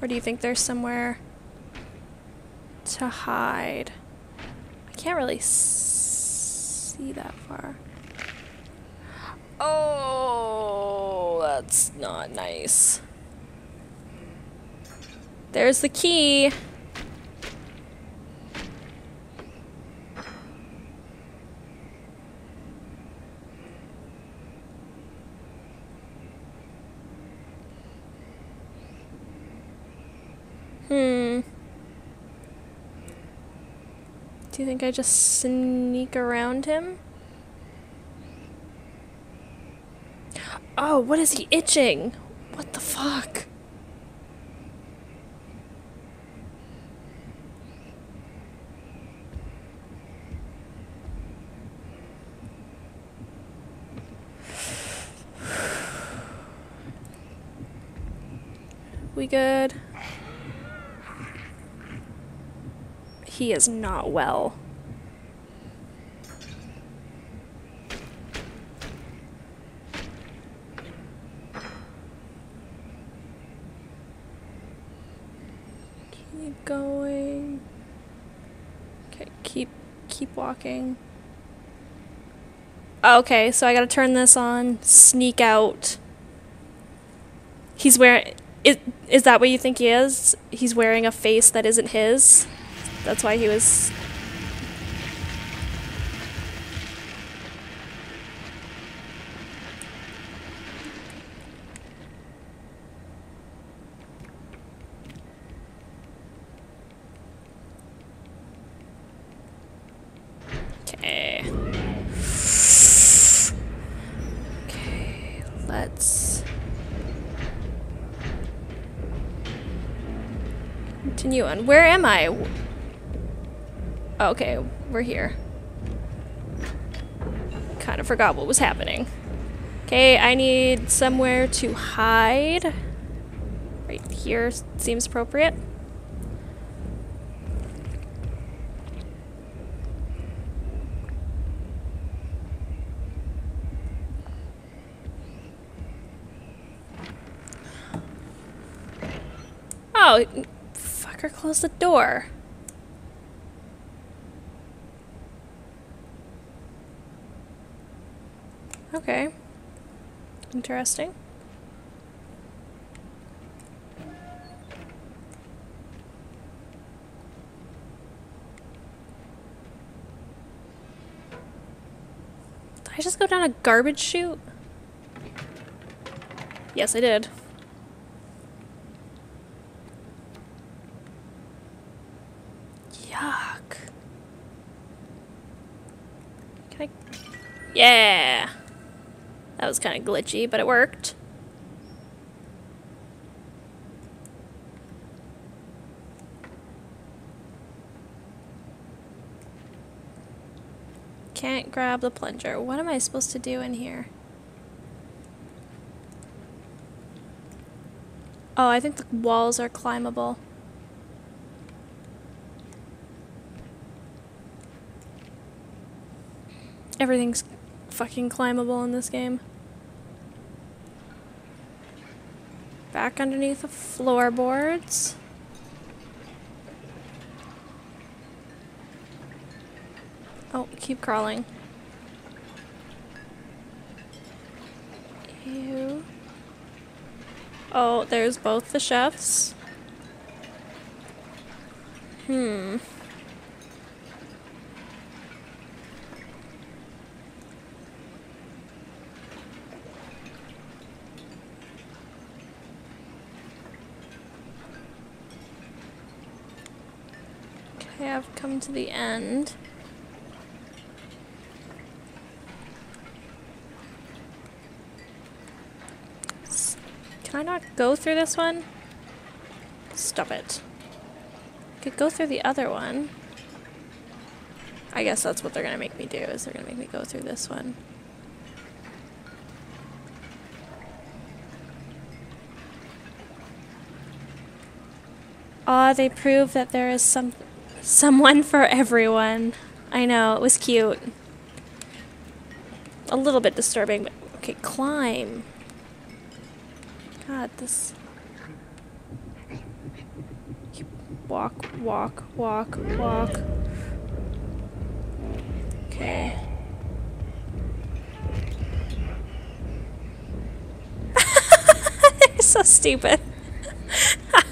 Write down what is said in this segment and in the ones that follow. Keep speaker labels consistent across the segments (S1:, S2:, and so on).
S1: Or do you think there's somewhere to hide? I can't really see that far. Oh, that's not nice. There's the key. Hmm. Do you think I just sneak around him? Oh, what is he itching? What the fuck? We good? He is not well. Keep going. Okay, keep keep walking. Okay, so I gotta turn this on, sneak out. He's wearing. Is, is that what you think he is? He's wearing a face that isn't his? That's why he was. Okay. Okay, let's continue on. Where am I? Oh, okay, we're here. Kind of forgot what was happening. Okay, I need somewhere to hide. Right here seems appropriate. Oh, fucker, close the door. Okay. Interesting. Did I just go down a garbage chute? Yes, I did. Yuck. Can I... Yeah! That was kind of glitchy, but it worked. Can't grab the plunger. What am I supposed to do in here? Oh, I think the walls are climbable. Everything's fucking climbable in this game. Back underneath the floorboards. Oh, keep crawling. Ew. Oh, there's both the chefs. Hmm. Okay, I've come to the end. Can I not go through this one? Stop it. Could go through the other one. I guess that's what they're gonna make me do, is they're gonna make me go through this one. Aw, they prove that there is some someone for everyone. I know, it was cute. A little bit disturbing, but okay, climb. God, this walk, walk, walk, walk. Okay. So stupid.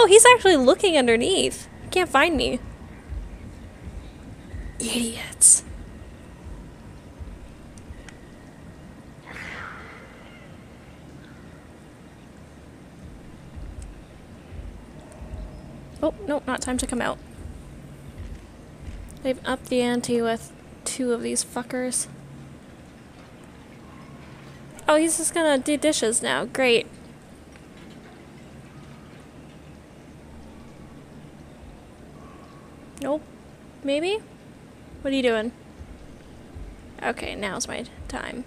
S1: oh, he's actually looking underneath. He can't find me. Idiots. Oh, no, not time to come out. They've upped the ante with two of these fuckers. Oh, he's just gonna do dishes now. Great. Maybe? What are you doing? Okay, now's my time.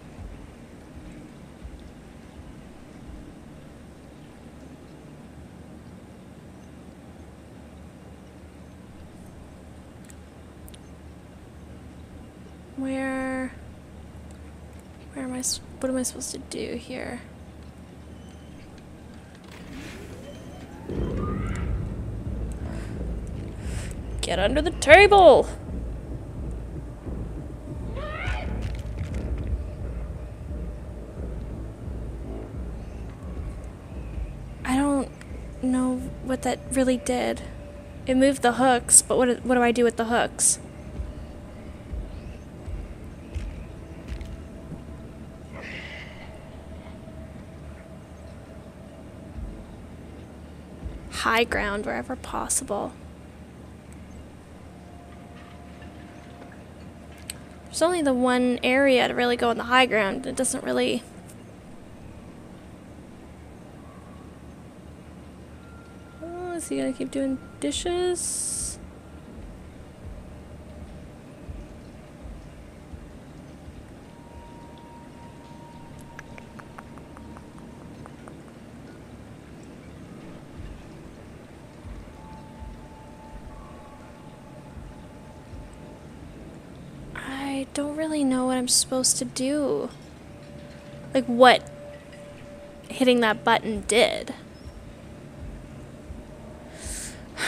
S1: Where... Where am I, What am I supposed to do here? Get under the table! I don't know what that really did. It moved the hooks, but what, what do I do with the hooks? High ground wherever possible. There's only the one area to really go on the high ground. It doesn't really. Oh, is he gonna keep doing dishes? I don't really know what I'm supposed to do. Like, what hitting that button did.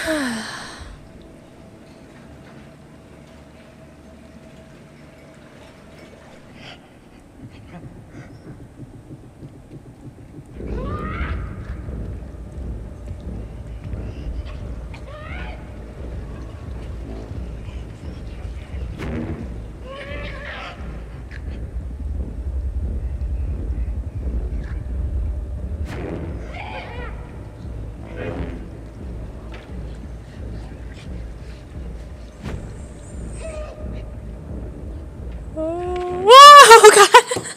S1: Whoa, God!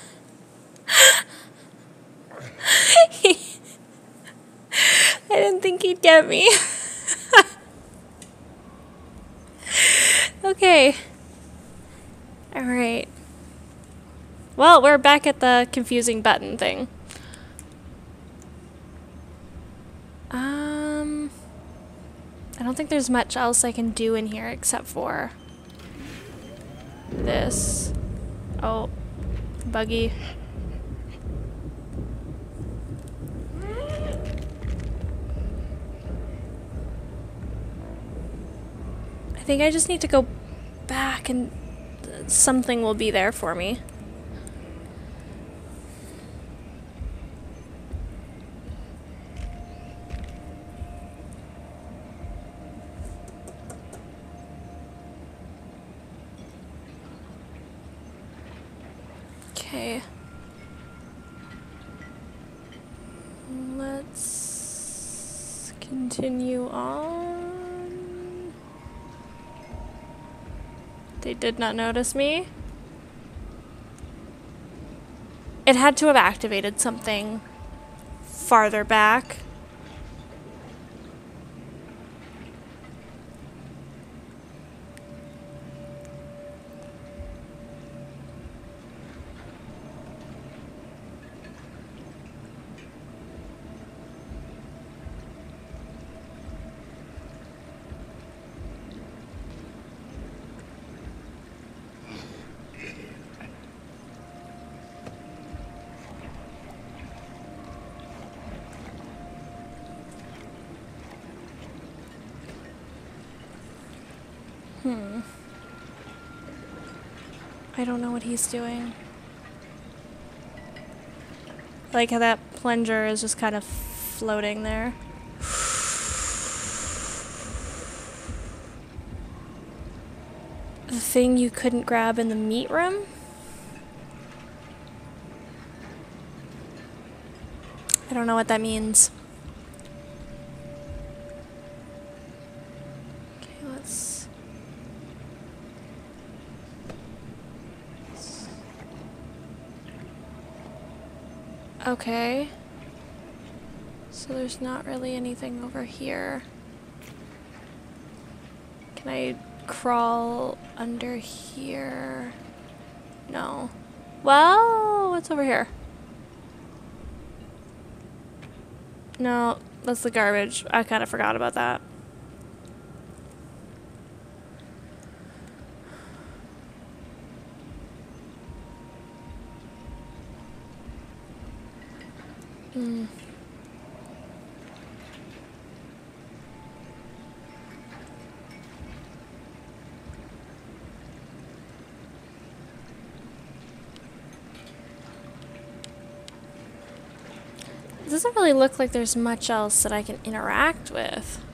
S1: I didn't think me. okay. Alright. Well, we're back at the confusing button thing. Um. I don't think there's much else I can do in here except for this. Oh, buggy. Think I just need to go back and something will be there for me. Okay. Let's continue on. They did not notice me. It had to have activated something farther back. Hmm. I don't know what he's doing. Like how that plunger is just kind of floating there. The thing you couldn't grab in the meat room? I don't know what that means. Okay, let's... Okay. So there's not really anything over here. Can I crawl under here? No. Well, what's over here? No, that's the garbage. I kind of forgot about that. Hmm. It doesn't really look like there's much else that I can interact with.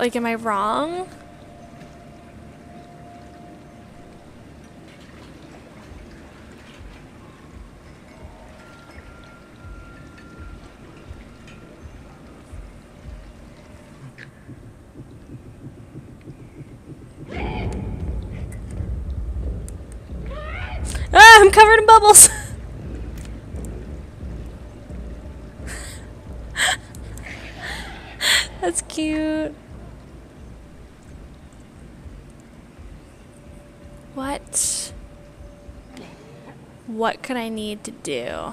S1: Like, am I wrong? Ah, I'm covered in bubbles. That's cute. What? What could I need to do?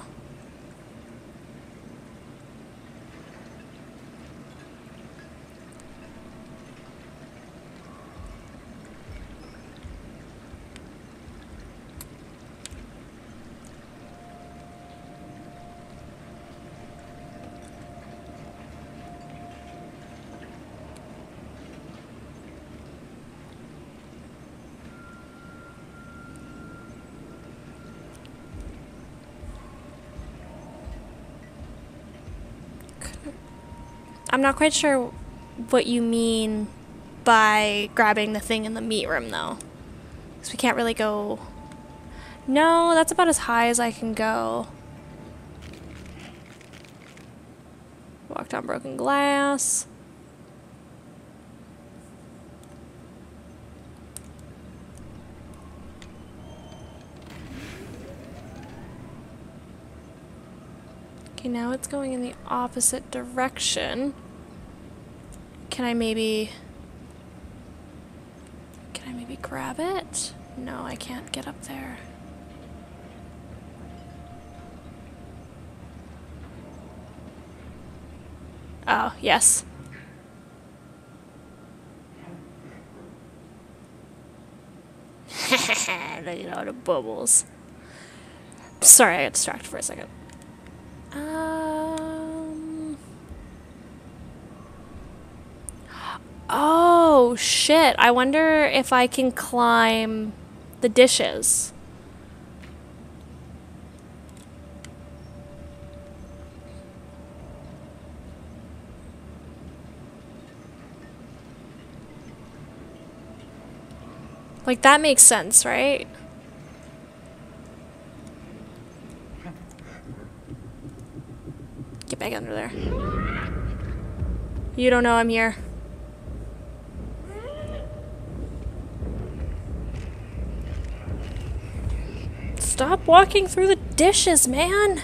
S1: I'm not quite sure what you mean by grabbing the thing in the meat room, though. Because we can't really go... No, that's about as high as I can go. Walked on broken glass. Okay, now it's going in the opposite direction. Can I maybe... Can I maybe grab it? No, I can't get up there. Oh, yes. Look at all the bubbles. Sorry, I got distracted for a second. Um. Oh, shit. I wonder if I can climb the dishes. Like, that makes sense, right? Under there. You don't know I'm here. Stop walking through the dishes, man!